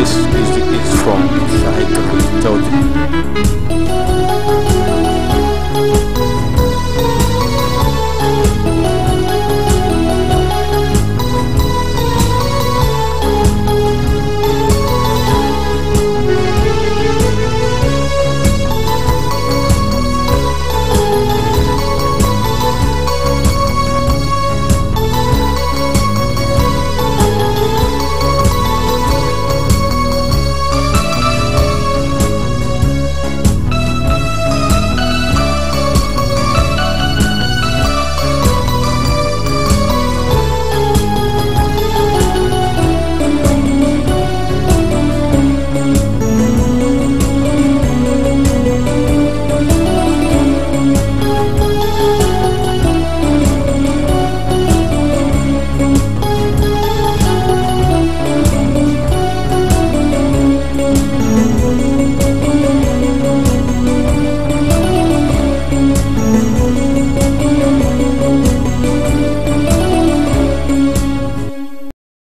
is, music is from inside tell you